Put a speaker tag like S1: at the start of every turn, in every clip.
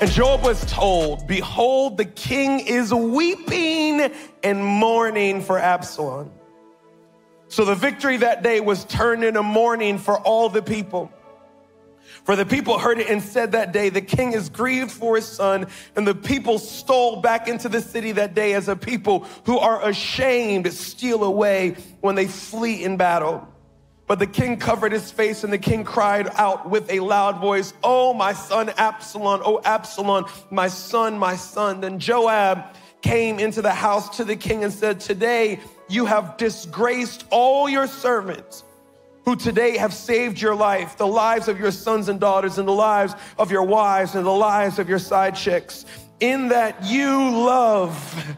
S1: And Joab was told, Behold, the king is weeping and mourning for Absalom. So the victory that day was turned into mourning for all the people. For the people heard it and said that day, the king is grieved for his son. And the people stole back into the city that day as a people who are ashamed steal away when they flee in battle. But the king covered his face and the king cried out with a loud voice, Oh, my son Absalom, oh, Absalom, my son, my son. Then Joab came into the house to the king and said, Today you have disgraced all your servants who today have saved your life, the lives of your sons and daughters, and the lives of your wives, and the lives of your side chicks, in that you love.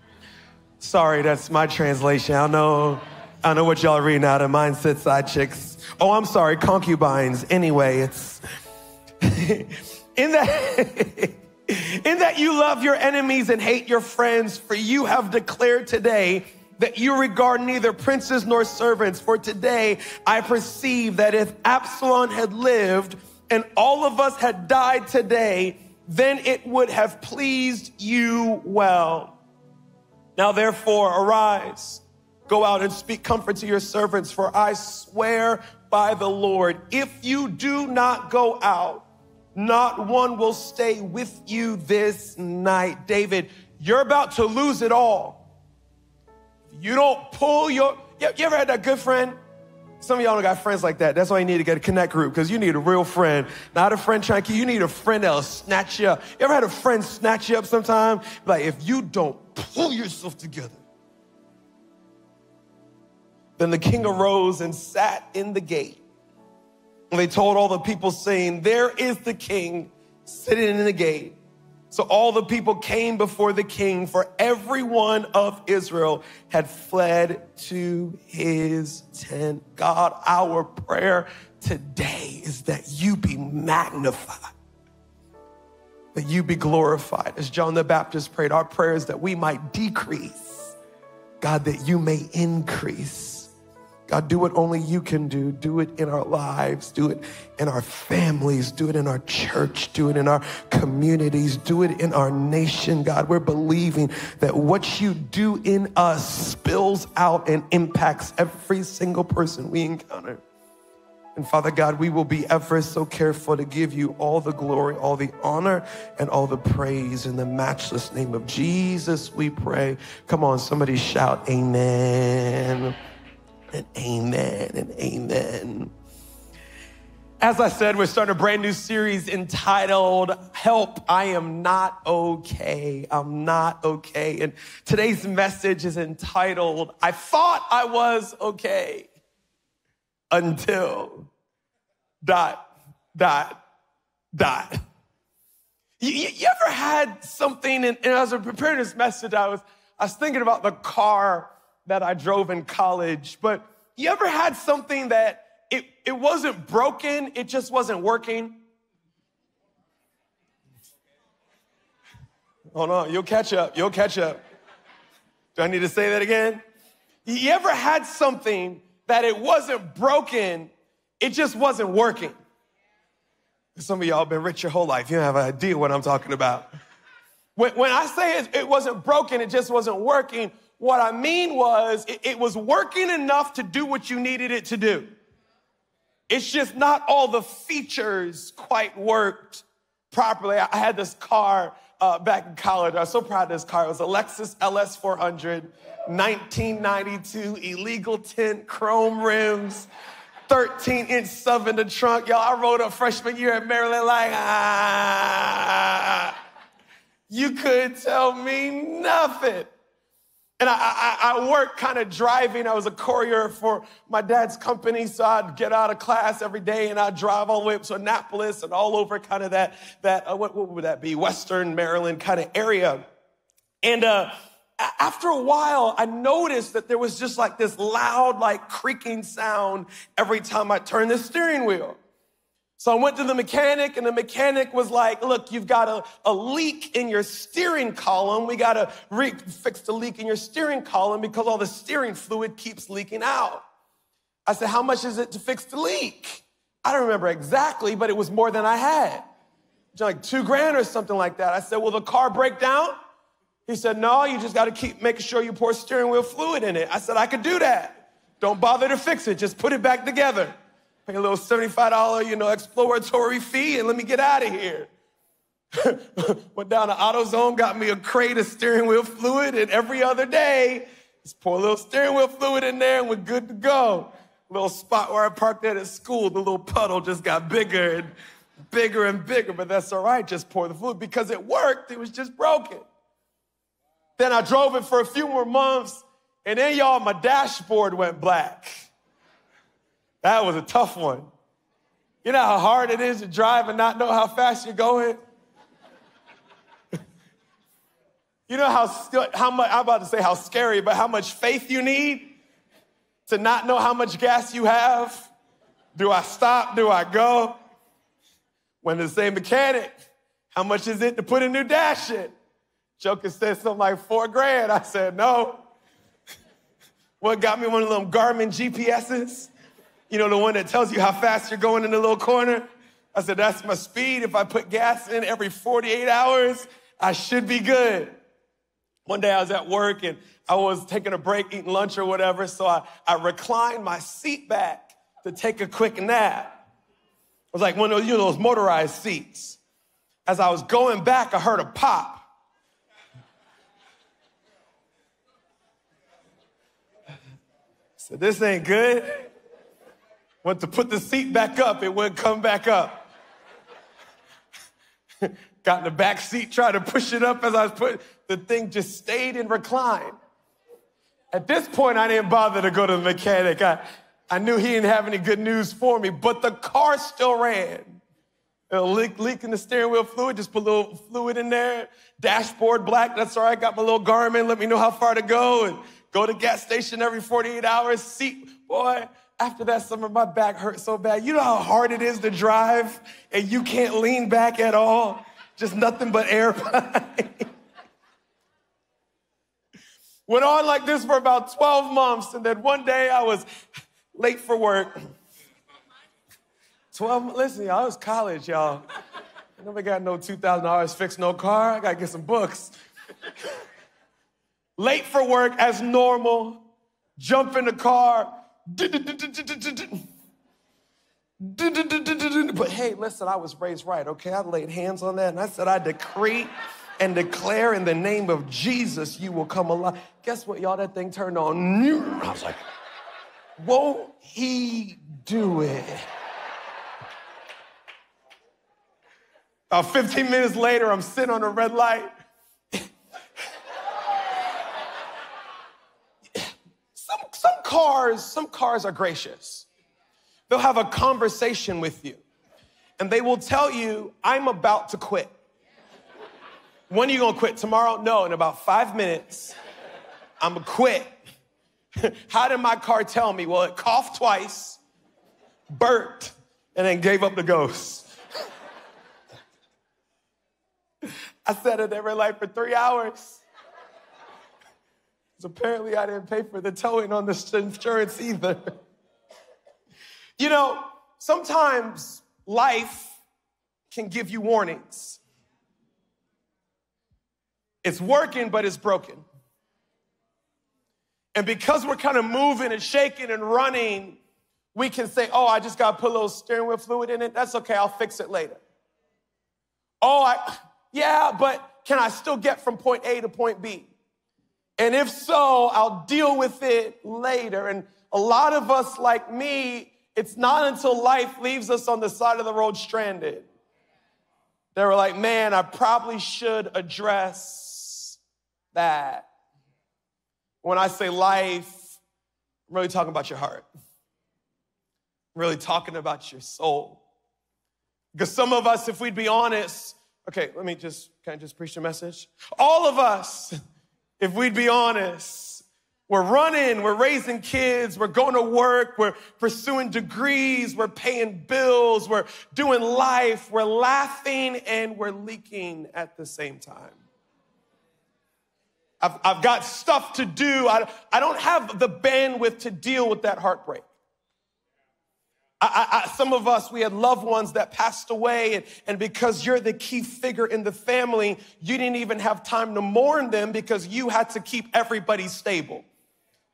S1: Sorry, that's my translation. I know. I know what y'all reading out of. Mine side chicks. Oh, I'm sorry, concubines. Anyway, it's in that in that you love your enemies and hate your friends, for you have declared today that you regard neither princes nor servants. For today I perceive that if Absalom had lived and all of us had died today, then it would have pleased you well. Now therefore arise Go out and speak comfort to your servants, for I swear by the Lord, if you do not go out, not one will stay with you this night. David, you're about to lose it all. You don't pull your, you ever had that good friend? Some of y'all don't got friends like that. That's why you need to get a connect group because you need a real friend, not a friend trying to You need a friend that'll snatch you up. You ever had a friend snatch you up sometime? Like, if you don't pull yourself together, then the king arose and sat in the gate. And they told all the people, saying, There is the king sitting in the gate. So all the people came before the king, for everyone of Israel had fled to his tent. God, our prayer today is that you be magnified, that you be glorified. As John the Baptist prayed, our prayer is that we might decrease, God, that you may increase. God, do what only you can do. Do it in our lives. Do it in our families. Do it in our church. Do it in our communities. Do it in our nation. God, we're believing that what you do in us spills out and impacts every single person we encounter. And Father God, we will be ever so careful to give you all the glory, all the honor, and all the praise in the matchless name of Jesus, we pray. Come on, somebody shout, Amen and amen and amen. As I said, we're starting a brand new series entitled Help, I Am Not Okay. I'm Not Okay. And today's message is entitled I Thought I Was Okay Until dot, dot, dot. You, you ever had something, and, and as I was preparing this message, I was, I was thinking about the car that I drove in college, but you ever had something that it, it wasn't broken, it just wasn't working? Hold on, you'll catch up, you'll catch up. Do I need to say that again? You ever had something that it wasn't broken, it just wasn't working? Some of y'all been rich your whole life. You don't have an idea what I'm talking about. When, when I say it, it wasn't broken, it just wasn't working, what I mean was it, it was working enough to do what you needed it to do. It's just not all the features quite worked properly. I had this car uh, back in college. I was so proud of this car. It was a Lexus LS 400, 1992, illegal tint, chrome rims, 13 inch sub in the trunk. Y'all, I rode up freshman year at Maryland like, ah, you could tell me nothing. And I, I, I worked kind of driving. I was a courier for my dad's company. So I'd get out of class every day and I'd drive all the way up to Annapolis and all over kind of that, that uh, what, what would that be? Western Maryland kind of area. And uh, after a while, I noticed that there was just like this loud, like creaking sound every time I turned the steering wheel. So I went to the mechanic, and the mechanic was like, Look, you've got a, a leak in your steering column. We got to re- fix the leak in your steering column because all the steering fluid keeps leaking out. I said, How much is it to fix the leak? I don't remember exactly, but it was more than I had. like two grand or something like that. I said, will the car break down? He said, no, you just got to keep making sure you pour steering wheel fluid in it. I said, I could do that. Don't bother to fix it. Just put it back together. Pay a little $75, you know, exploratory fee and let me get out of here. Went down to AutoZone, got me a crate of steering wheel fluid, and every other day, just pour a little steering wheel fluid in there and we're good to go. Little spot where I parked at at school, the little puddle just got bigger and bigger and bigger, but that's all right. Just pour the fluid because it worked. It was just broken. Then I drove it for a few more months, and then y'all, my dashboard went black. That was a tough one. You know how hard it is to drive and not know how fast you're going? you know how, how much, I'm about to say how scary, but how much faith you need to not know how much gas you have? Do I stop? Do I go? When the same mechanic, how much is it to put a new dash in? Joker said something like four grand. I said, no. what got me one of them Garmin GPSs? You know, the one that tells you how fast you're going in the little corner? I said, that's my speed. If I put gas in every 48 hours, I should be good. One day I was at work and I was taking a break, eating lunch or whatever. So I, I reclined my seat back to take a quick nap It was like one of those, you know, those motorized seats. As I was going back, I heard a pop. So this ain't good. Went to put the seat back up, it wouldn't come back up. Got in the back seat, tried to push it up as I was putting, the thing just stayed in recline. At this point, I didn't bother to go to the mechanic. I, I knew he didn't have any good news for me, but the car still ran. A leak, leak in the steering wheel fluid, just put a little fluid in there. Dashboard black, that's all right. Got my little Garmin, let me know how far to go. And go to gas station every 48 hours. Seat, boy, after that summer, my back hurt so bad. You know how hard it is to drive and you can't lean back at all? Just nothing but air. Went on like this for about 12 months. And then one day I was late for work. 12, listen, y'all, it was college, y'all. I never got no $2,000 fix no car. I gotta get some books. late for work as normal, jump in the car. But hey, listen, I was raised right, okay? I laid hands on that and I said, I decree and declare in the name of Jesus, you will come alive. Guess what, y'all? That thing turned on. I was like, won't he do it? About 15 minutes later, I'm sitting on a red light. some, some cars, some cars are gracious. They'll have a conversation with you and they will tell you, I'm about to quit. When are you gonna quit? Tomorrow? No, in about five minutes, I'm gonna quit. How did my car tell me? Well, it coughed twice, burped, and then gave up the ghost. I sat in red light for three hours. Apparently I didn't pay for the towing on the insurance either. You know, sometimes life can give you warnings. It's working, but it's broken. And because we're kind of moving and shaking and running, we can say, oh, I just got to put a little steering wheel fluid in it. That's okay. I'll fix it later. Oh, I, yeah, but can I still get from point A to point B? And if so, I'll deal with it later. And a lot of us, like me, it's not until life leaves us on the side of the road stranded. They were like, man, I probably should address that. When I say life, I'm really talking about your heart. I'm really talking about your soul. Because some of us, if we'd be honest, okay, let me just, can I just preach a message? All of us, if we'd be honest, we're running, we're raising kids, we're going to work, we're pursuing degrees, we're paying bills, we're doing life, we're laughing, and we're leaking at the same time. I've, I've got stuff to do. I, I don't have the bandwidth to deal with that heartbreak. I, I, some of us, we had loved ones that passed away, and, and because you're the key figure in the family, you didn't even have time to mourn them because you had to keep everybody stable.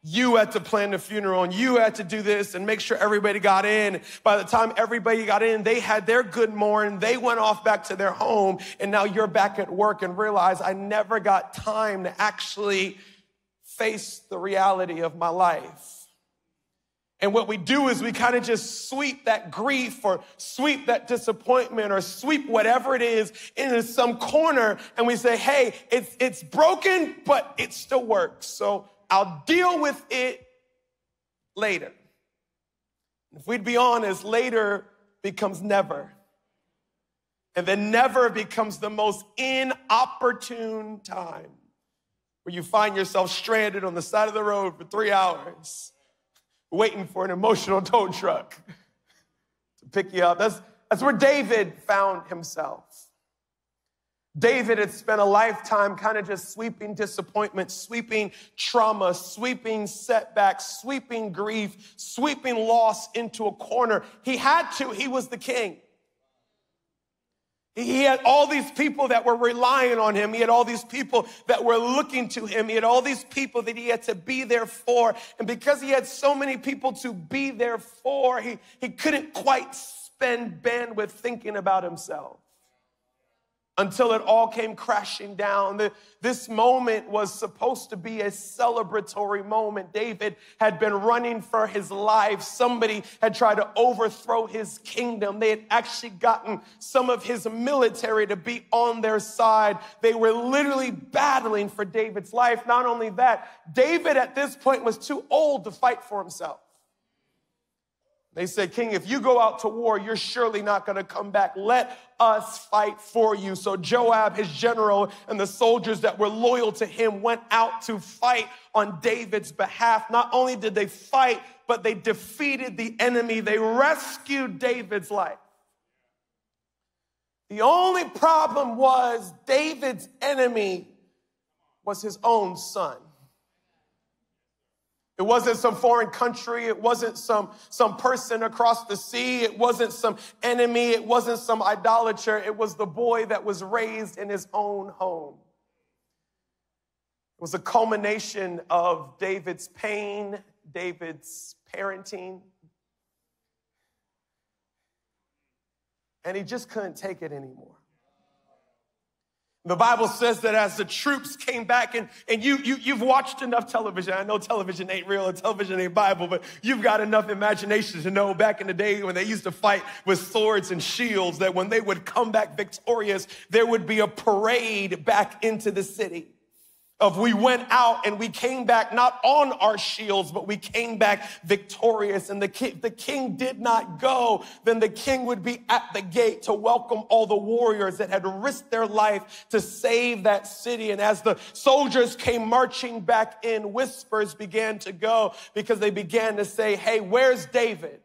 S1: You had to plan the funeral and you had to do this and make sure everybody got in. By the time everybody got in, they had their good morning. They went off back to their home and now you're back at work and realize I never got time to actually face the reality of my life. And what we do is we kind of just sweep that grief or sweep that disappointment or sweep whatever it is into some corner and we say, hey, it's, it's broken, but it still works. So I'll deal with it later. If we'd be honest, later becomes never. And then never becomes the most inopportune time where you find yourself stranded on the side of the road for three hours, waiting for an emotional tow truck to pick you up. That's, that's where David found himself. David had spent a lifetime kind of just sweeping disappointment, sweeping trauma, sweeping setbacks, sweeping grief, sweeping loss into a corner. He had to, he was the king. He had all these people that were relying on him. He had all these people that were looking to him. He had all these people that he had to be there for. And because he had so many people to be there for, he, he couldn't quite spend bandwidth thinking about himself until it all came crashing down. This moment was supposed to be a celebratory moment. David had been running for his life. Somebody had tried to overthrow his kingdom. They had actually gotten some of his military to be on their side. They were literally battling for David's life. Not only that, David at this point was too old to fight for himself. They said, King, if you go out to war, you're surely not going to come back. Let us fight for you. So Joab, his general, and the soldiers that were loyal to him went out to fight on David's behalf. Not only did they fight, but they defeated the enemy. They rescued David's life. The only problem was David's enemy was his own son. It wasn't some foreign country. It wasn't some, some person across the sea. It wasn't some enemy. It wasn't some idolater. It was the boy that was raised in his own home. It was a culmination of David's pain, David's parenting. And he just couldn't take it anymore. The Bible says that as the troops came back, and, and you, you, you've watched enough television. I know television ain't real and television ain't Bible, but you've got enough imagination to know back in the day when they used to fight with swords and shields, that when they would come back victorious, there would be a parade back into the city of we went out and we came back not on our shields, but we came back victorious. And the the king did not go, then the king would be at the gate to welcome all the warriors that had risked their life to save that city. And as the soldiers came marching back in, whispers began to go because they began to say, Hey, where's David?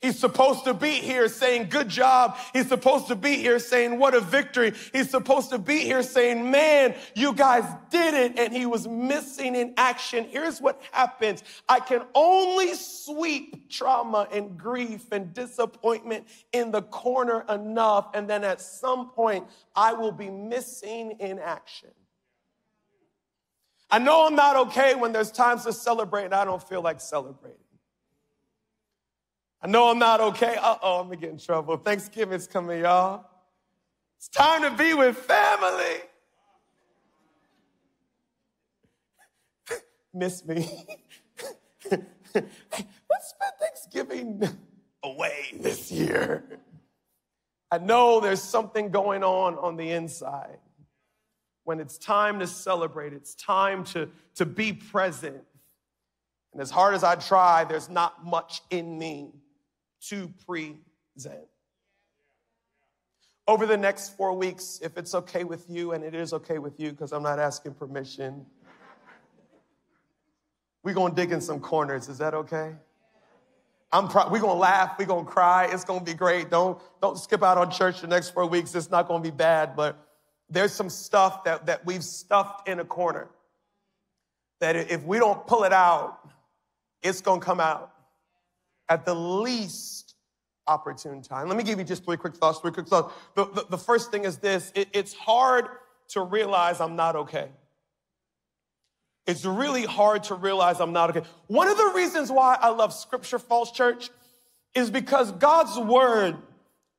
S1: He's supposed to be here saying, good job. He's supposed to be here saying, what a victory. He's supposed to be here saying, man, you guys did it. And he was missing in action. Here's what happens. I can only sweep trauma and grief and disappointment in the corner enough. And then at some point, I will be missing in action. I know I'm not okay when there's times to celebrate and I don't feel like celebrating. I know I'm not okay. Uh oh, I'm gonna get in trouble. Thanksgiving's coming, y'all. It's time to be with family. Miss me. Let's spend Thanksgiving away this year. I know there's something going on on the inside. When it's time to celebrate, it's time to, to be present. And as hard as I try, there's not much in me to present. Over the next four weeks, if it's okay with you, and it is okay with you because I'm not asking permission, we're gonna dig in some corners. Is that okay? I'm pro- we're gonna laugh, we're gonna cry, it's gonna be great. Don't, don't skip out on church the next four weeks, it's not gonna be bad, but there's some stuff that, that we've stuffed in a corner that if we don't pull it out, it's gonna come out. At the least opportune time. Let me give you just three quick thoughts, three quick thoughts. The, the, the first thing is this it, it's hard to realize I'm not okay. It's really hard to realize I'm not okay. One of the reasons why I love Scripture Falls Church is because God's Word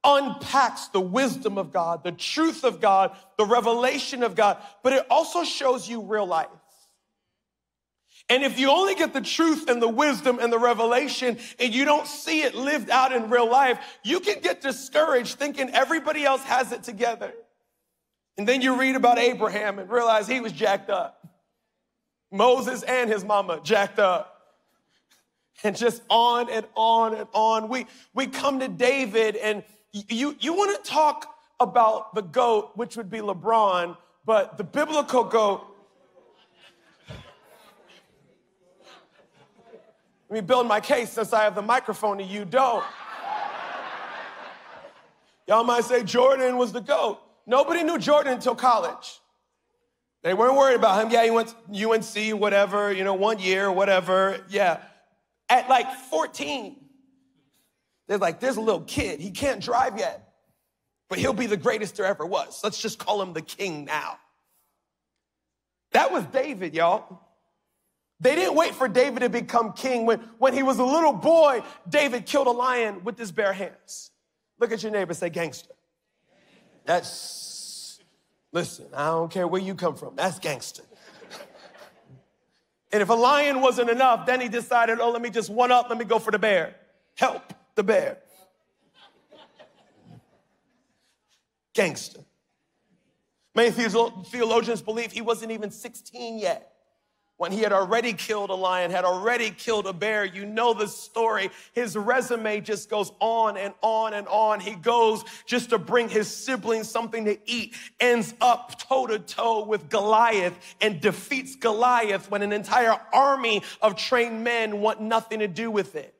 S1: unpacks the wisdom of God, the truth of God, the revelation of God, but it also shows you real life. And if you only get the truth and the wisdom and the revelation and you don't see it lived out in real life, you can get discouraged thinking everybody else has it together. And then you read about Abraham and realize he was jacked up. Moses and his mama jacked up. And just on and on and on. We, we come to David and you, you want to talk about the GOAT, which would be LeBron, but the biblical GOAT Let me build my case since I have the microphone and you don't. Y'all might say Jordan was the GOAT. Nobody knew Jordan until college. They weren't worried about him. Yeah, he went UNC, whatever, you know, one year, whatever. Yeah. At like 14, they're like, there's a little kid. He can't drive yet, but he'll be the greatest there ever was. Let's just call him the king now. That was David, y'all. They didn't wait for David to become king. When, when he was a little boy, David killed a lion with his bare hands. Look at your neighbor, say gangster. That's, listen, I don't care where you come from, that's gangster. and if a lion wasn't enough, then he decided, oh, let me just one up, let me go for the bear. Help the bear. Gangster. Many theologians believe he wasn't even 16 yet when he had already killed a lion, had already killed a bear. You know the story. His resume just goes on and on and on. He goes just to bring his siblings something to eat, ends up toe to toe with Goliath and defeats Goliath when an entire army of trained men want nothing to do with it.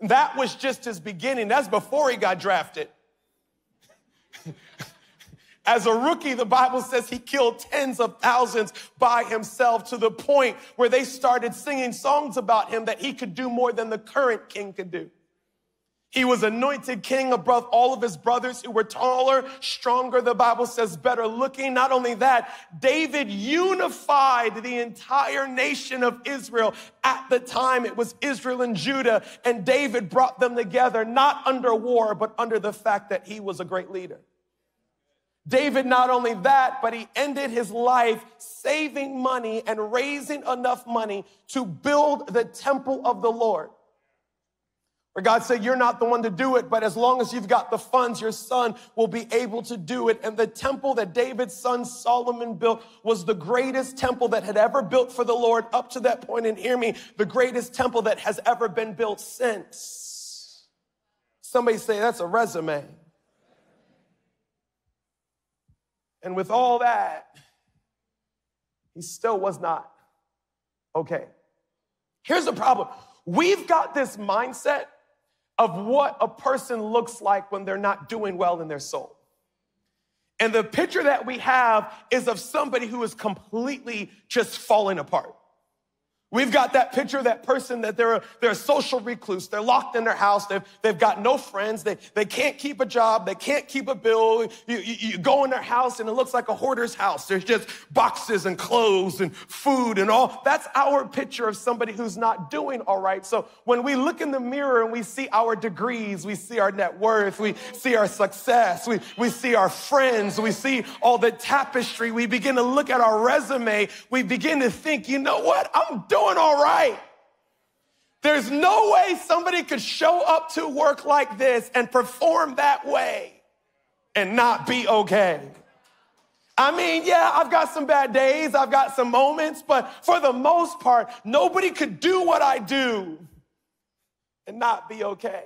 S1: That was just his beginning. That's before he got drafted. As a rookie, the Bible says he killed tens of thousands by himself to the point where they started singing songs about him that he could do more than the current king could do. He was anointed king above all of his brothers who were taller, stronger, the Bible says better looking. Not only that, David unified the entire nation of Israel. At the time, it was Israel and Judah, and David brought them together, not under war, but under the fact that he was a great leader. David, not only that, but he ended his life saving money and raising enough money to build the temple of the Lord. Where God said, You're not the one to do it, but as long as you've got the funds, your son will be able to do it. And the temple that David's son Solomon built was the greatest temple that had ever built for the Lord up to that point. And hear me, the greatest temple that has ever been built since. Somebody say, That's a resume. And with all that, he still was not okay. Here's the problem we've got this mindset of what a person looks like when they're not doing well in their soul. And the picture that we have is of somebody who is completely just falling apart. We've got that picture of that person that they're a, they're a social recluse. They're locked in their house. They've, they've got no friends. They, they can't keep a job. They can't keep a bill. You, you, you go in their house and it looks like a hoarder's house. There's just boxes and clothes and food and all. That's our picture of somebody who's not doing all right. So when we look in the mirror and we see our degrees, we see our net worth, we see our success, we, we see our friends, we see all the tapestry, we begin to look at our resume, we begin to think, you know what? I'm doing doing all right. There's no way somebody could show up to work like this and perform that way and not be okay. I mean, yeah, I've got some bad days, I've got some moments, but for the most part, nobody could do what I do and not be okay.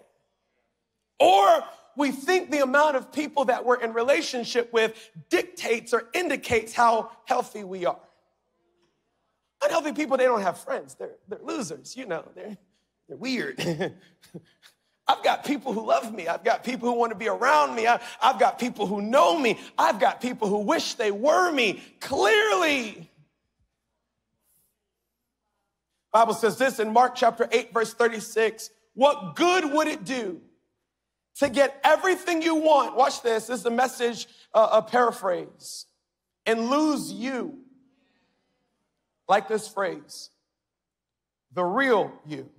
S1: Or we think the amount of people that we're in relationship with dictates or indicates how healthy we are. Unhealthy people, they don't have friends. They're, they're losers, you know, they're, they're weird. I've got people who love me. I've got people who want to be around me. I, have got people who know me. I've got people who wish they were me. Clearly. Bible says this in Mark chapter 8, verse 36. what good would it do to get everything you want? Watch this. This is a message, uh, a paraphrase, and lose you. Like this phrase, the real you.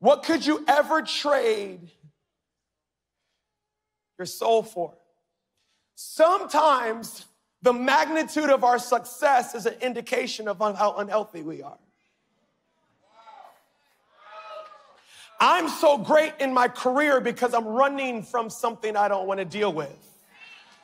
S1: What could you ever trade your soul for? Sometimes the magnitude of our success is an indication of how unhealthy we are. I'm so great in my career because I'm running from something I don't want to deal with.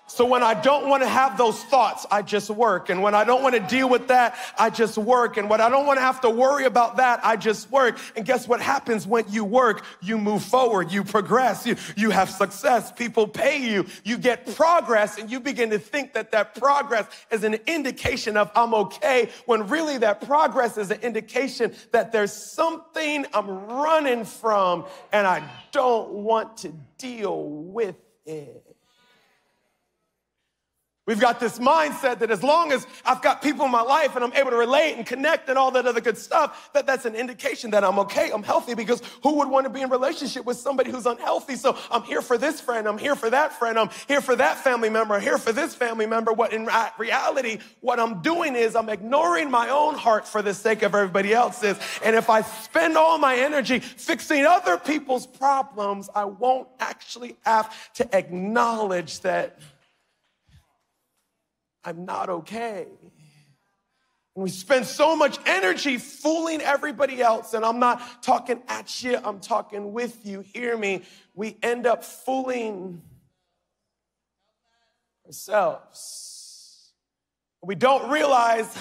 S1: So when I don't want to have those thoughts, I just work. And when I don't want to deal with that, I just work. And when I don't want to have to worry about that, I just work. And guess what happens when you work? You move forward, you progress, you, you have success, people pay you, you get progress, and you begin to think that that progress is an indication of I'm okay, when really that progress is an indication that there's something I'm running from and I don't want to deal with it. We've got this mindset that as long as I've got people in my life and I'm able to relate and connect and all that other good stuff, that that's an indication that I'm okay, I'm healthy because who would want to be in relationship with somebody who's unhealthy? So I'm here for this friend, I'm here for that friend, I'm here for that family member, I'm here for this family member. What in reality, what I'm doing is I'm ignoring my own heart for the sake of everybody else's. And if I spend all my energy fixing other people's problems, I won't actually have to acknowledge that I'm not okay. And we spend so much energy fooling everybody else. And I'm not talking at you, I'm talking with you. Hear me. We end up fooling ourselves. We don't realize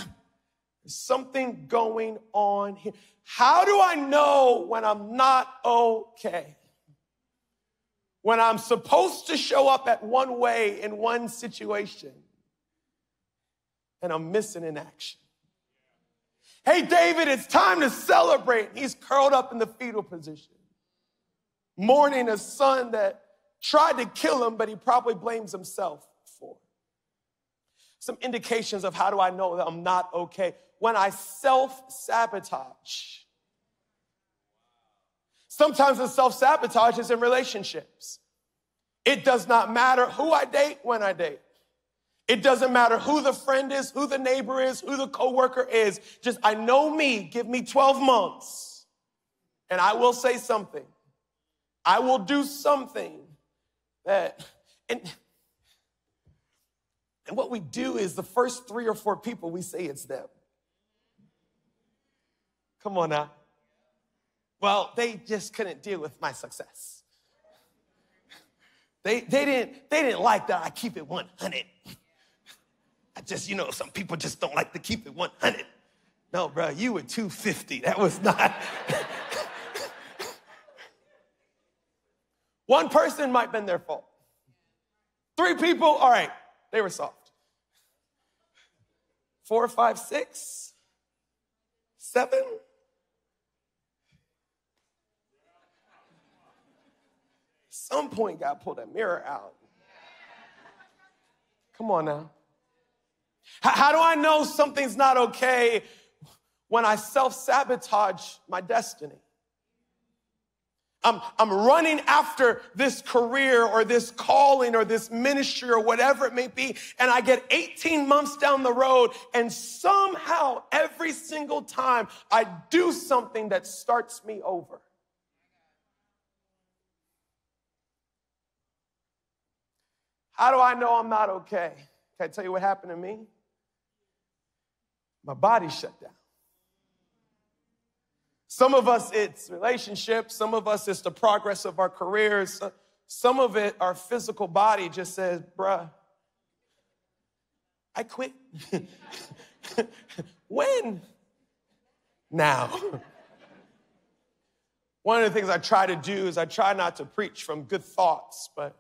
S1: there's something going on here. How do I know when I'm not okay? When I'm supposed to show up at one way in one situation and I'm missing in action. Hey, David, it's time to celebrate. He's curled up in the fetal position, mourning a son that tried to kill him, but he probably blames himself for. Some indications of how do I know that I'm not okay? When I self sabotage. Sometimes the self sabotage is in relationships. It does not matter who I date when I date. It doesn't matter who the friend is, who the neighbor is, who the coworker is. Just, I know me. Give me 12 months and I will say something. I will do something that, and, and what we do is the first three or four people, we say it's them. Come on now. Well, they just couldn't deal with my success. They, they, didn't, they didn't like that I keep it 100. I just, you know, some people just don't like to keep it 100. No, bro, you were 250. That was not. One person might have been their fault. Three people, all right, they were soft. Four, five, six, seven. Some point, God pulled that mirror out. Come on now. How do I know something's not okay when I self sabotage my destiny? I'm, I'm running after this career or this calling or this ministry or whatever it may be. And I get 18 months down the road and somehow every single time I do something that starts me over. How do I know I'm not okay? Can I tell you what happened to me? My body shut down. Some of us, it's relationships. Some of us, it's the progress of our careers. Some of it, our physical body just says, bruh, I quit. when? Now. One of the things I try to do is I try not to preach from good thoughts, but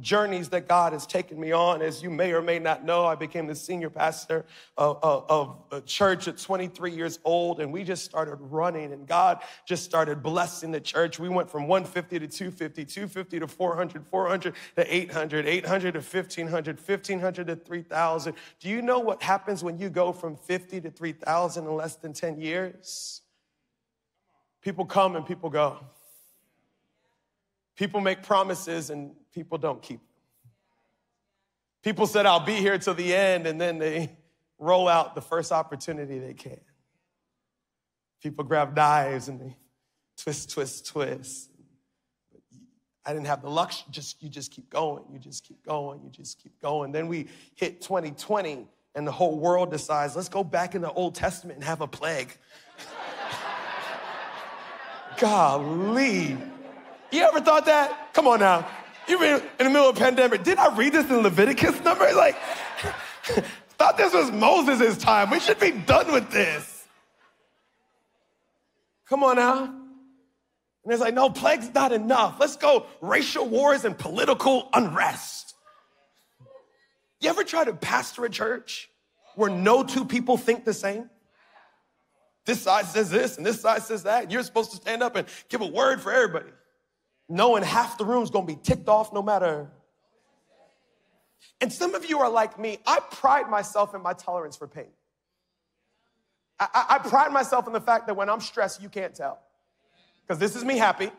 S1: journeys that God has taken me on. As you may or may not know, I became the senior pastor of, of, of, a church at 23 years old, and we just started running, and God just started blessing the church. We went from 150 to 250, 250 to 400, 400 to 800, 800 to 1500, 1500 to 3000. Do you know what happens when you go from 50 to 3000 in less than 10 years? People come and people go. People make promises and people don't keep them. People said, I'll be here till the end, and then they roll out the first opportunity they can. People grab knives and they twist, twist, twist. I didn't have the luxury. Just you just keep going. You just keep going. You just keep going. Then we hit 2020, and the whole world decides, let's go back in the Old Testament and have a plague. Golly. You ever thought that? Come on now. You've in the middle of a pandemic. Did I read this in Leviticus number? Like, thought this was Moses' time. We should be done with this. Come on now. And it's like, no, plague's not enough. Let's go racial wars and political unrest. You ever try to pastor a church where no two people think the same? This side says this and this side says that. And you're supposed to stand up and give a word for everybody. Knowing half the room's gonna be ticked off no matter. And some of you are like me. I pride myself in my tolerance for pain. I, I, I pride myself in the fact that when I'm stressed, you can't tell. Because this is me happy.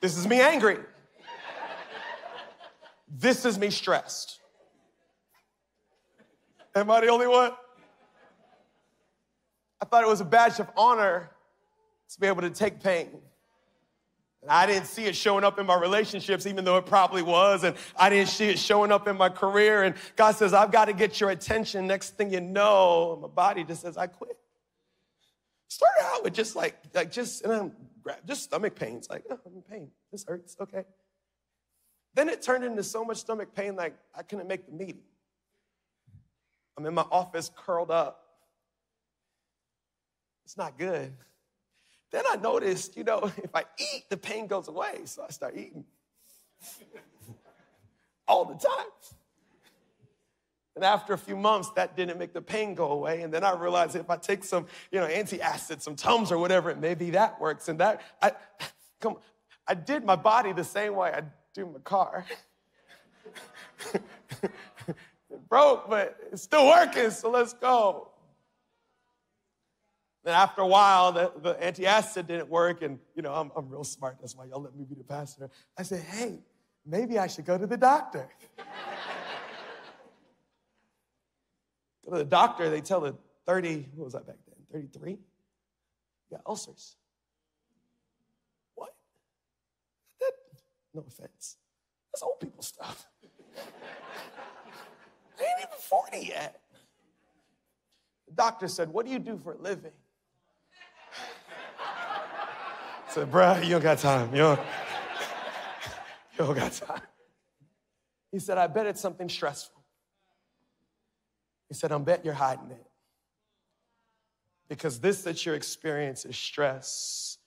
S1: This is me angry. This is me stressed. Am I the only one? I thought it was a badge of honor to be able to take pain. And I didn't see it showing up in my relationships, even though it probably was. And I didn't see it showing up in my career. And God says, I've got to get your attention. Next thing you know, my body just says, I quit. Started out with just like, like just, and I'm just stomach pains. Like, oh, I'm in pain. This hurts. Okay. Then it turned into so much stomach pain, like I couldn't make the meeting. I'm in my office curled up. It's not good. Then I noticed, you know, if I eat, the pain goes away. So I start eating all the time. And after a few months, that didn't make the pain go away. And then I realized if I take some, you know, antacid, some Tums or whatever, maybe that works. And that, I, come, I did my body the same way I do my car. It broke, but it's still working, so let's go. Then after a while, the, the antacid didn't work, and you know, I'm, I'm real smart. That's why y'all let me be the pastor. I said, hey, maybe I should go to the doctor. go to the doctor, they tell the 30, what was that back then? 33? You got ulcers. What? That, no offense. That's old people stuff. I ain't even 40 yet. The doctor said, What do you do for a living? I said, Bruh, you don't got time. You don't, you don't got time. He said, I bet it's something stressful. He said, I bet you're hiding it. Because this that you're experiencing is stress.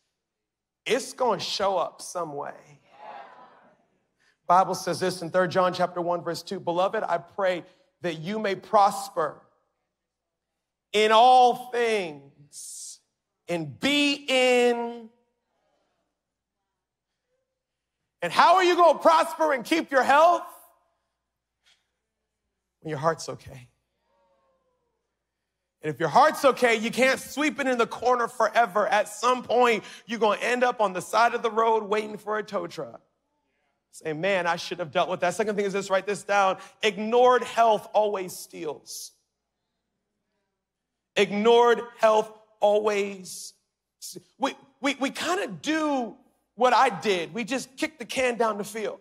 S1: It's going to show up some way. Bible says this in 3 John chapter 1 verse 2, beloved, I pray that you may prosper in all things and be in and how are you going to prosper and keep your health when your heart's okay and if your heart's okay, you can't sweep it in the corner forever. At some point, you're going to end up on the side of the road waiting for a tow truck. Say, man, I should have dealt with that. Second thing is this write this down. Ignored health always steals. Ignored health always. We, we, we kind of do what I did. We just kicked the can down the field.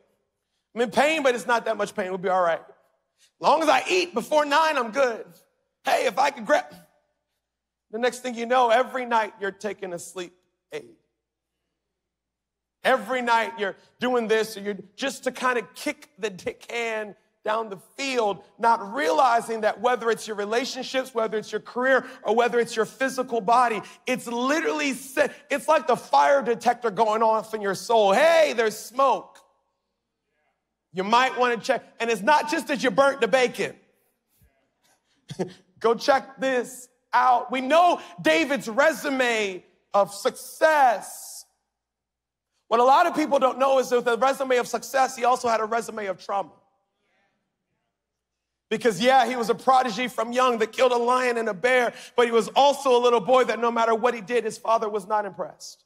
S1: I'm in pain, but it's not that much pain. We'll be all right. As long as I eat before nine, I'm good. Hey, if I could grab. The next thing you know, every night you're taking a sleep aid. Every night you're doing this, or you're just to kind of kick the can down the field, not realizing that whether it's your relationships, whether it's your career, or whether it's your physical body, it's literally, it's like the fire detector going off in your soul. Hey, there's smoke. You might want to check. And it's not just that you burnt the bacon. Go check this out. We know David's resume of success what a lot of people don't know is that a resume of success, he also had a resume of trauma. Because, yeah, he was a prodigy from young that killed a lion and a bear, but he was also a little boy that no matter what he did, his father was not impressed.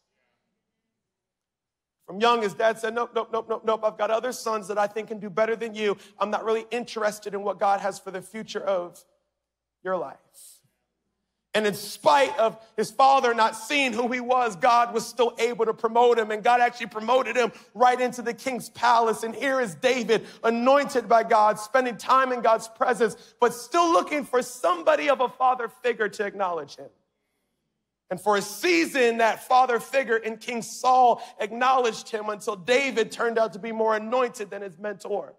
S1: From young, his dad said, Nope, nope, nope, nope, nope. I've got other sons that I think can do better than you. I'm not really interested in what God has for the future of your life. And in spite of his father not seeing who he was, God was still able to promote him. And God actually promoted him right into the king's palace. And here is David, anointed by God, spending time in God's presence, but still looking for somebody of a father figure to acknowledge him. And for a season, that father figure in King Saul acknowledged him until David turned out to be more anointed than his mentor.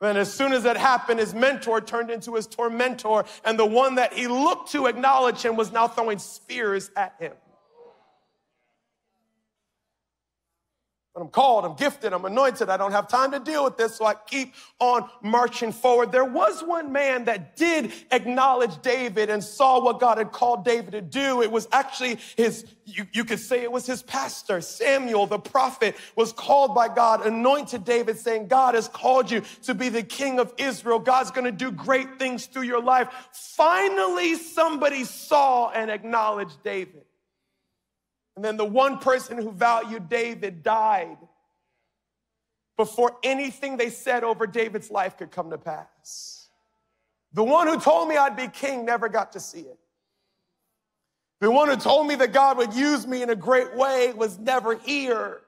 S1: And as soon as that happened, his mentor turned into his tormentor, and the one that he looked to acknowledge him was now throwing spears at him. But I'm called, I'm gifted, I'm anointed. I don't have time to deal with this, so I keep on marching forward. There was one man that did acknowledge David and saw what God had called David to do. It was actually his, you, you could say it was his pastor. Samuel, the prophet, was called by God, anointed David, saying, God has called you to be the king of Israel. God's gonna do great things through your life. Finally, somebody saw and acknowledged David. And then the one person who valued David died before anything they said over David's life could come to pass. The one who told me I'd be king never got to see it. The one who told me that God would use me in a great way was never here.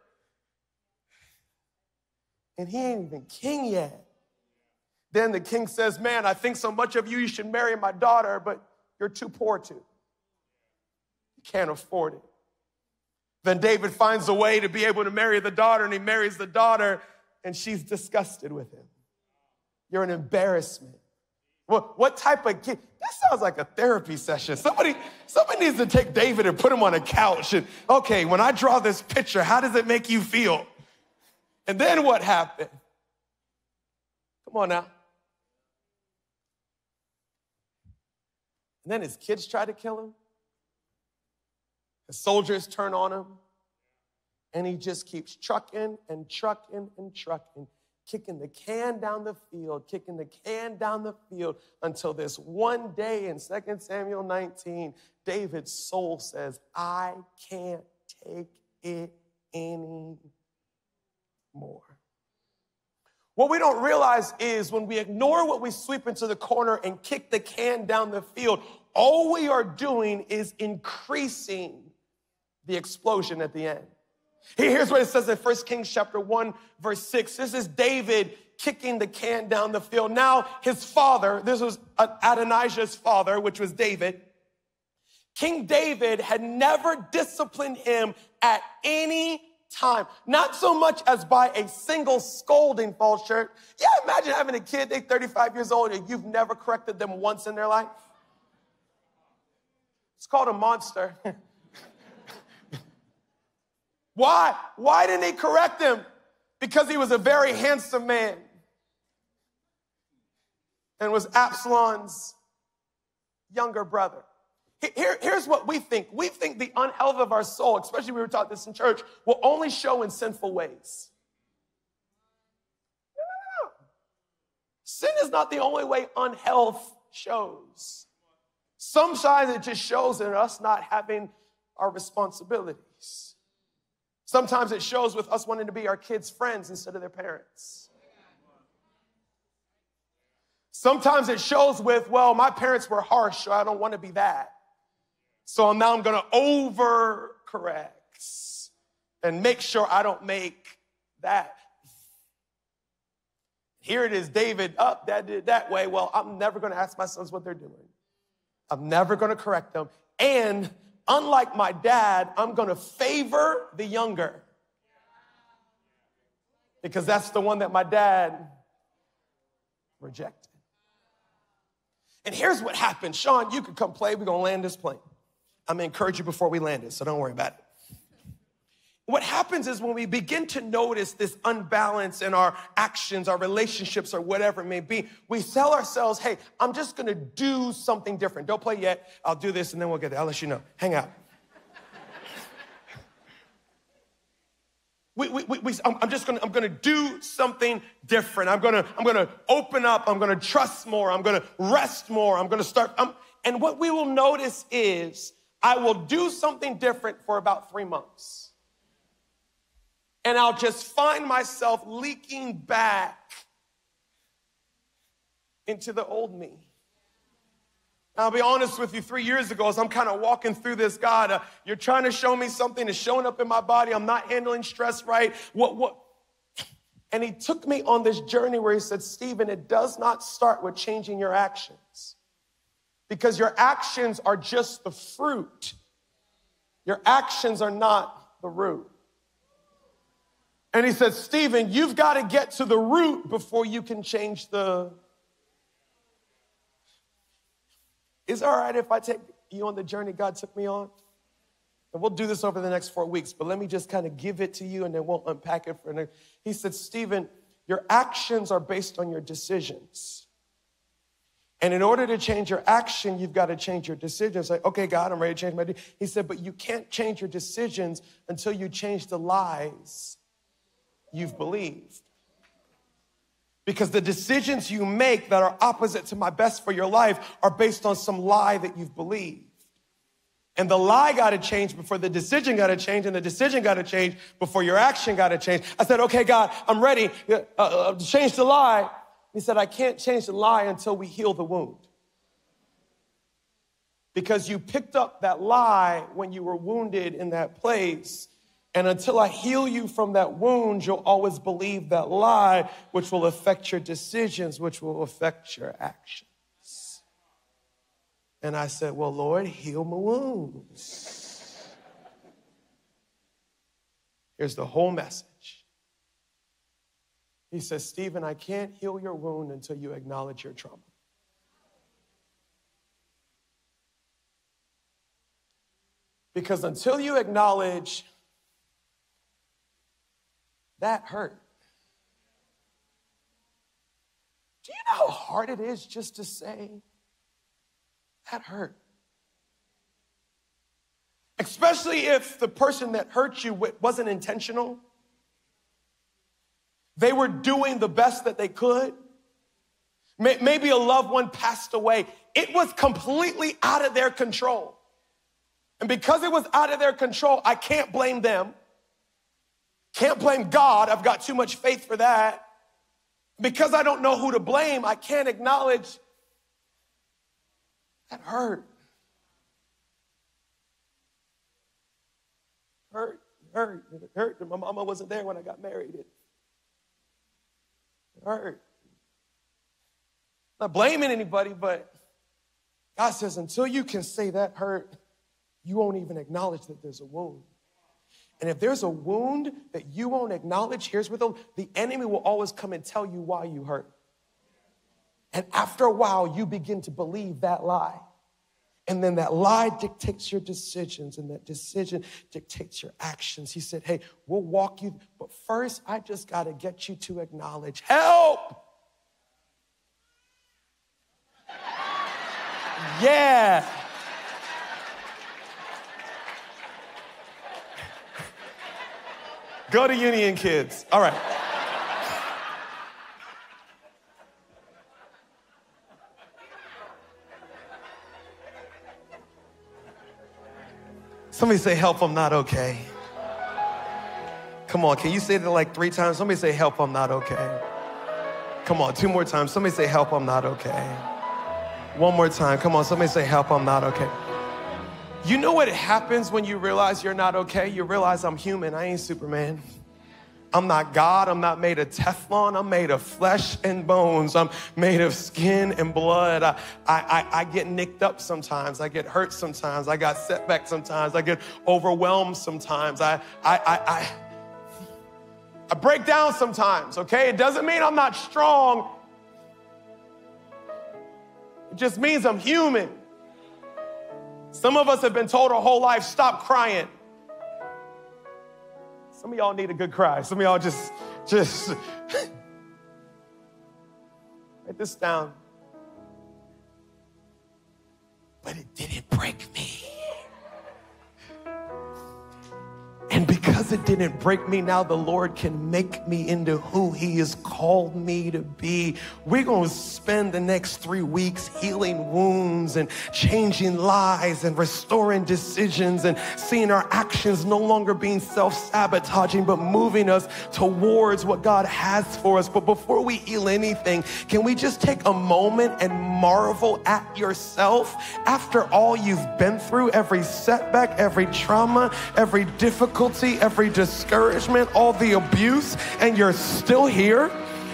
S1: And he ain't even king yet. Then the king says, Man, I think so much of you, you should marry my daughter, but you're too poor to. You can't afford it. Then David finds a way to be able to marry the daughter, and he marries the daughter, and she's disgusted with him. You're an embarrassment. Well, what type of kid? Sounds like a therapy session. Somebody, somebody needs to take David and put him on a couch. And okay, when I draw this picture, how does it make you feel? And then what happened? Come on now. And then his kids try to kill him. The soldiers turn on him, and he just keeps trucking and trucking and trucking, kicking the can down the field, kicking the can down the field until this one day in 2 Samuel 19, David's soul says, I can't take it anymore. What we don't realize is when we ignore what we sweep into the corner and kick the can down the field, all we are doing is increasing the explosion at the end. Here's what it says in 1 Kings chapter 1, verse 6. This is David kicking the can down the field. Now, his father, this was Adonijah's father, which was David. King David had never disciplined him at any time. Not so much as by a single scolding, false shirt. Yeah, imagine having a kid, they're 35 years old, and you've never corrected them once in their life. It's called a monster. Why? Why didn't he correct him? Because he was a very handsome man and was Absalom's younger brother. Here, here's what we think. We think the unhealth of our soul, especially we were taught this in church, will only show in sinful ways. Sin is not the only way unhealth shows. Sometimes it just shows in us not having our responsibilities. Sometimes it shows with us wanting to be our kids' friends instead of their parents. Sometimes it shows with, well, my parents were harsh, so I don't want to be that. So now I'm going to overcorrect and make sure I don't make that. Here it is, David, up, oh, that did that way. Well, I'm never going to ask my sons what they're doing. I'm never going to correct them. And unlike my dad, I'm to favor the younger. Because that's the one that my dad rejected. And here's what happened. Sean, you could come play. We're to land this plane. I'm to encourage you before we land it, so don't worry about it. What happens is when we begin to notice this unbalance in our actions, our relationships, or whatever it may be, we tell ourselves, hey, I'm just gonna do something different. Don't play yet. I'll do this and then we'll get there. I'll let you know. Hang out. We, we, we, I'm, I'm just gonna, I'm gonna do something different. I'm gonna, I'm gonna open up. I'm gonna trust more. I'm gonna rest more. I'm gonna start. I'm, and what we will notice is I will do something different for about three months. And I'll just find myself leaking back into the old me. I'll be honest with you, three years ago, as I'm kind of walking through this, God, uh, you're trying to show me something is showing up in my body. I'm not handling stress right. What, what? And he took me on this journey where he said, Stephen, it does not start with changing your actions because your actions are just the fruit. Your actions are not the root. And he said, Stephen, you've got to get to the root before you can change the Is all right if I take you on the journey God took me on? And we'll do this over the next four weeks, but let me just kind of give it to you and then we'll unpack it for next. He said, Stephen, your actions are based on your decisions. And in order to change your action, you've got to change your decisions. Like, okay, God, I'm ready to change my. De-. He said, but you can't change your decisions until you change the lies you've believed. Because the decisions you make that are opposite to my best for your life are based on some lie that you've believed. And the lie got to change before the decision got to change, and the decision got to change before your action got to change. I said, okay, God, I'm ready uh, uh, to change the lie. He said, I can't change the lie until we heal the wound. Because you picked up that lie when you were wounded in that place. And until I heal you from that wound, you'll always believe that lie, which will affect your decisions, which will affect your actions. And I said, Well, Lord, heal my wounds. Here's the whole message. He says, Stephen, I can't heal your wound until you acknowledge your trauma. Because until you acknowledge that hurt. Do you know how hard it is just to say, that hurt? Especially if the person that hurt you wasn't intentional. They were doing the best that they could. Maybe a loved one passed away. It was completely out of their control. And because it was out of their control, I can't blame them. Can't blame God. I've got too much faith for that. Because I don't know who to blame, I can't acknowledge that hurt. Hurt, hurt, it hurt. My mama wasn't there when I got married. It, hurt. Not blaming anybody, but God says until you can say that hurt, you won't even acknowledge that there's a wound. And if there's a wound that you won't acknowledge, here's where the, the enemy will always come and tell you why you hurt. And after a while, you begin to believe that lie. And then that lie dictates your decisions, and that decision dictates your actions. He said, Hey, we'll walk you, but first, I just got to get you to acknowledge help. Yeah. Go to Union Kids. All right. Somebody say, Help, I'm not okay. Come on, can you say that like three times? Somebody say, Help, I'm not okay. Come on, two more times. Somebody say, Help, I'm not okay. One more time. Come on, somebody say, Help, I'm not okay. You know what happens when you realize you're not okay? You realize I'm human, I ain't Superman. I'm not God. I'm not made of Teflon. I'm made of flesh and bones. I'm made of skin and blood. I, I, I, get nicked up sometimes. I get hurt sometimes. I got setback sometimes. I get overwhelmed sometimes. I, I, I, I, I break down sometimes, okay? It doesn't mean I'm not strong. It just means I'm human. Some of us have been told our whole life, stop crying. Some of y'all need a good cry. Some of y'all just, just write this down. But it didn't break me. Because it didn't break me, now the Lord can make me into who He has called me to be. We're going to spend the next three weeks healing wounds and changing lives and restoring decisions and seeing our actions no longer being self sabotaging, but moving us towards what God has for us. But before we heal anything, can we just take a moment and marvel at yourself after all you've been through, every setback, every trauma, every difficulty, every discouragement, all the abuse, and you're still here?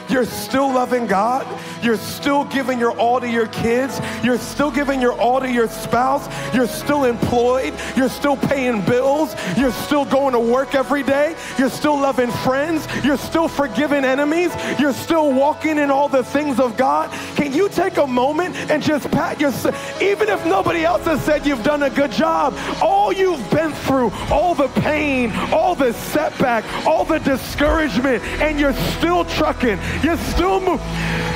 S1: You're still loving God. You're still giving your all to your kids. You're still giving your all to your spouse. You're still employed. You're still paying bills. You're still going to work every day. You're still loving friends. You're still forgiving enemies. You're still walking in all the things of God. Can you take a moment and just pat yourself, even if nobody else has said you've done a good job, all you've been through, all the pain, all the setback, all the discouragement, and you're still trucking. You still move.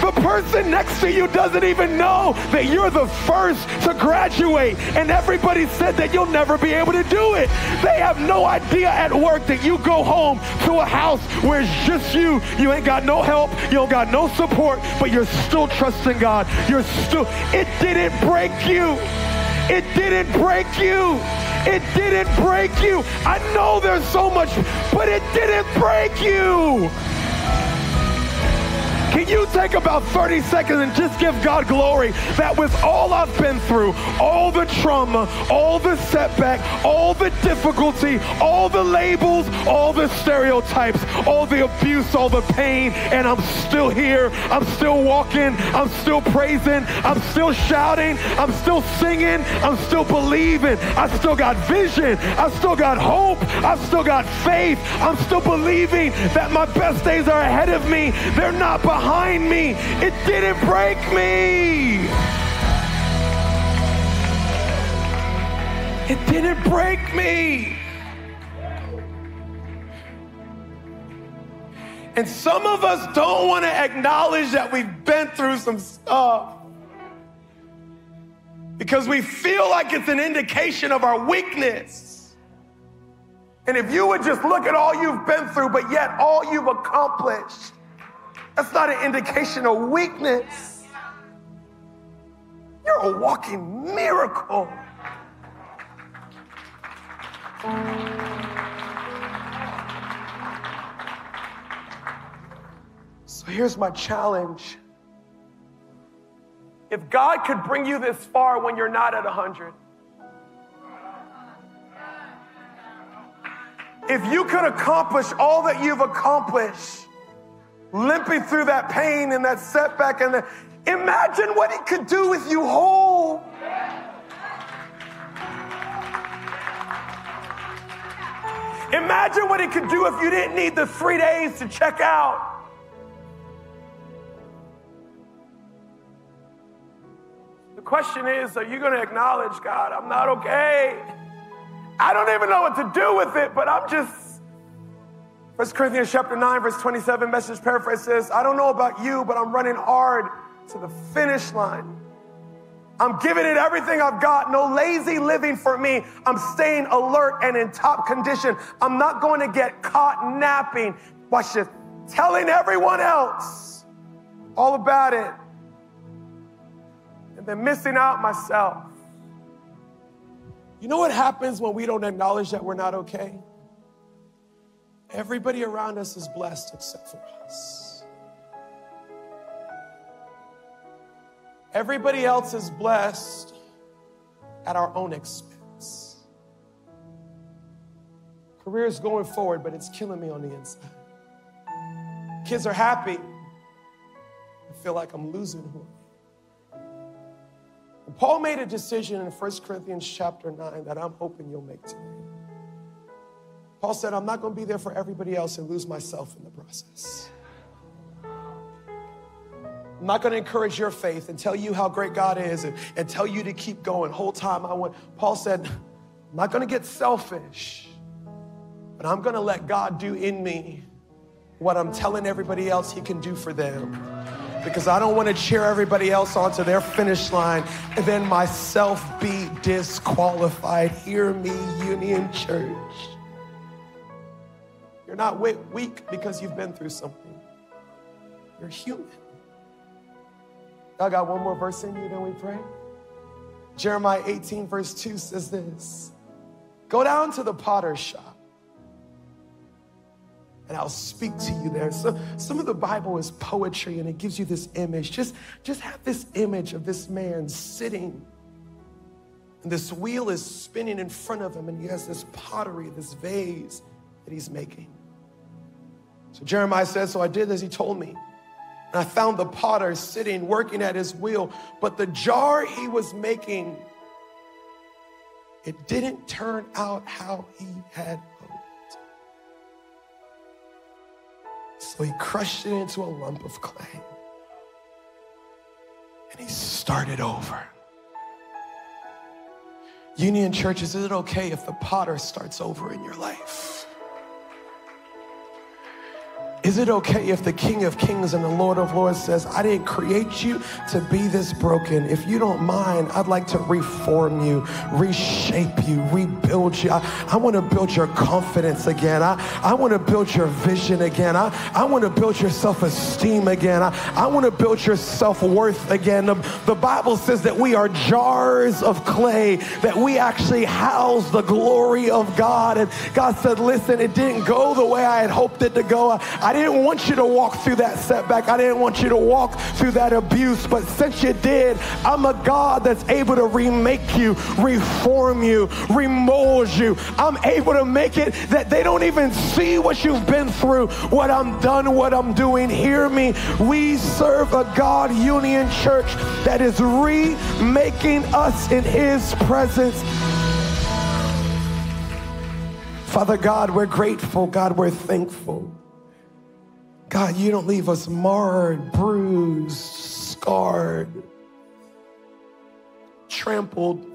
S1: The person next to you doesn't even know that you're the first to graduate, and everybody said that you'll never be able to do it. They have no idea at work that you go home to a house where it's just you. You ain't got no help, you don't got no support, but you're still trusting God. You're still, it didn't break you. It didn't break you. It didn't break you. I know there's so much, but it didn't break you. Can you take about 30 seconds and just give God glory that with all I've been through, all the trauma, all the setback, all the difficulty, all the labels, all the stereotypes, all the abuse, all the pain, and I'm still here. I'm still walking. I'm still praising. I'm still shouting. I'm still singing. I'm still believing. I still got vision. I still got hope. I still got faith. I'm still believing that my best days are ahead of me. They're not behind behind me. It didn't break me. It didn't break me. And some of us don't want to acknowledge that we've been through some stuff because we feel like it's an indication of our weakness. And if you would just look at all you've been through, but yet all you've accomplished, that's not an indication of weakness. You're a walking miracle. So here's my challenge. If God could bring you this far when you're not at 100, if you could accomplish all that you've accomplished limping through that pain and that setback and imagine what he could do with you whole. Imagine what he could do if you didn't need the three days to check out. The question is are you going to acknowledge, God, I'm not okay? I don't even know what to do with it, but I'm just 1 Corinthians chapter 9, verse 27, message paraphrase says, I don't know about you, but I'm running hard to the finish line. I'm giving it everything I've got. No lazy living for me. I'm staying alert and in top condition. I'm not going to get caught napping. Watch this. Telling everyone else all about it and then missing out myself. You know what happens when we don't acknowledge that we're not okay? Everybody around us is blessed except for us. Everybody else is blessed at our own expense. Career is going forward, but it's killing me on the inside. Kids are happy. I feel like I'm losing who I am. Paul made a decision in 1 Corinthians chapter 9 that I'm hoping you'll make today. Paul said, I'm not going to be there for everybody else and lose myself in the process. I'm not going to encourage your faith and tell you how great God is and, and tell you to keep going. Whole time I went, Paul said, I'm not going to get selfish, but I'm going to let God do in me what I'm telling everybody else he can do for them. Because I don't want to cheer everybody else onto their finish line and then myself be disqualified. Hear me, Union Church. You're not weak because you've been through something. You're human. I got one more verse in you, then we pray. Jeremiah 18, verse 2 says this Go down to the potter's shop, and I'll speak to you there. So, some of the Bible is poetry, and it gives you this image. Just, just have this image of this man sitting, and this wheel is spinning in front of him, and he has this pottery, this vase that he's making. So Jeremiah says, So I did as he told me. And I found the potter sitting, working at his wheel. But the jar he was making, it didn't turn out how he had hoped. So he crushed it into a lump of clay. And he started over. Union churches, is it okay if the potter starts over in your life? Is it okay if the King of Kings and the Lord of Lords says, I didn't create you to be this broken? If you don't mind, I'd like to reform you, reshape you, rebuild you. I, I want to build your confidence again. I, I want to build your vision again. I, I want to build your self esteem again. I, I want to build your self worth again. The, the Bible says that we are jars of clay, that we actually house the glory of God. And God said, Listen, it didn't go the way I had hoped it to go. I, I didn't want you to walk through that setback. I didn't want you to walk through that abuse. But since you did, I'm a God that's able to remake you, reform you, remold you. I'm able to make it that they don't even see what you've been through, what I'm done, what I'm doing. Hear me. We serve a God Union Church that is remaking us in His presence. Father God, we're grateful. God, we're thankful. God, you don't leave us marred, bruised, scarred, trampled,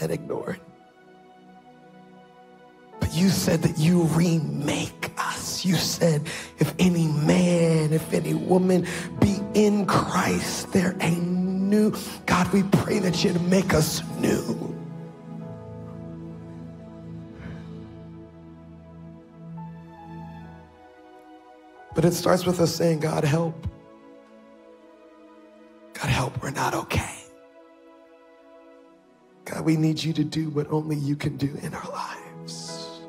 S1: and ignored. But you said that you remake us. You said, if any man, if any woman be in Christ, they're a new. God, we pray that you'd make us new. But it starts with us saying, God, help. God, help. We're not okay. God, we need you to do what only you can do in our lives.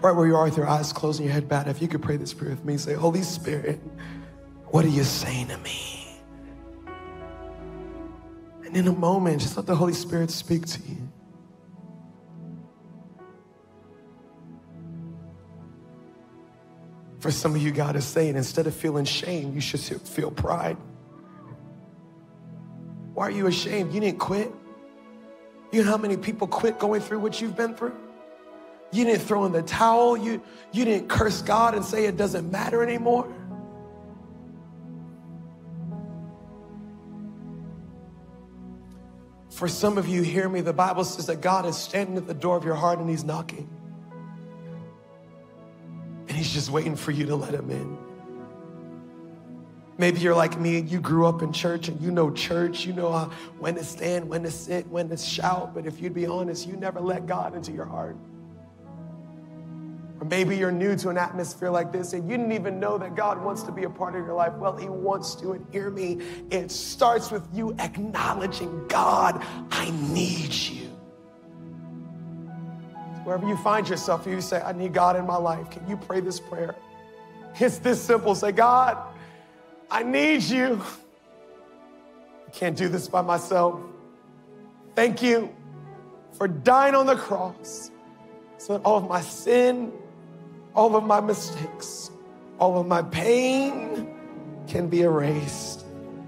S1: Right where you are with your eyes closed and your head bowed, if you could pray this prayer with me, say, Holy Spirit, what are you saying to me? And in a moment, just let the Holy Spirit speak to you. For some of you, God is saying instead of feeling shame, you should feel pride. Why are you ashamed? You didn't quit. You know how many people quit going through what you've been through? You didn't throw in the towel. You, you didn't curse God and say it doesn't matter anymore. For some of you, hear me, the Bible says that God is standing at the door of your heart and He's knocking. And he's just waiting for you to let him in. Maybe you're like me and you grew up in church and you know church, you know when to stand, when to sit, when to shout. But if you'd be honest, you never let God into your heart. Or maybe you're new to an atmosphere like this and you didn't even know that God wants to be a part of your life. Well, He wants to, and hear me, it starts with you acknowledging God, I need you. Wherever you find yourself, you say, I need God in my life. Can you pray this prayer? It's this simple. Say, God, I need you. I can't do this by myself. Thank you for dying on the cross so that all of my sin, all of my mistakes, all of my pain can be erased.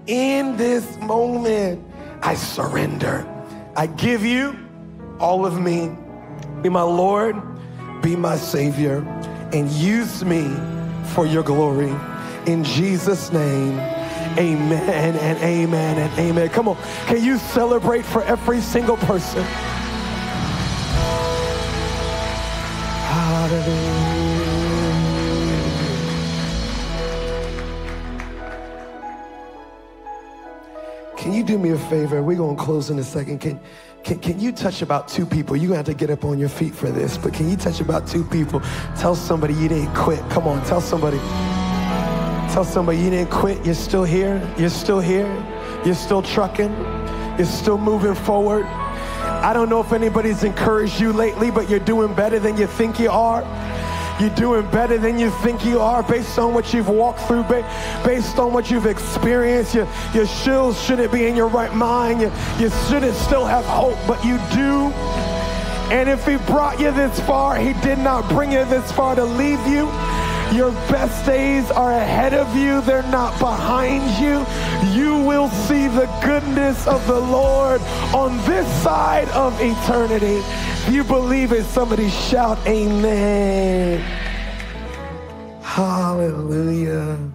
S1: In this moment, I surrender. I give you all of me. Be my Lord, be my Savior, and use me for your glory. In Jesus' name, amen and amen and amen. Come on, can you celebrate for every single person? Do me a favor? We're going to close in a second. Can, can, can you touch about two people? You're going to have to get up on your feet for this, but can you touch about two people? Tell somebody you didn't quit. Come on, tell somebody. Tell somebody you didn't quit. You're still here. You're still here. You're still trucking. You're still moving forward. I don't know if anybody's encouraged you lately, but you're doing better than you think you are. You're doing better than you think you are based on what you've walked through, based on what you've experienced. Your, your shoes shouldn't be in your right mind. You, you shouldn't still have hope, but you do. And if he brought you this far, he did not bring you this far to leave you. Your best days are ahead of you, they're not behind you. You will see the goodness of the Lord on this side of eternity. If you believe it, somebody shout, Amen. Hallelujah.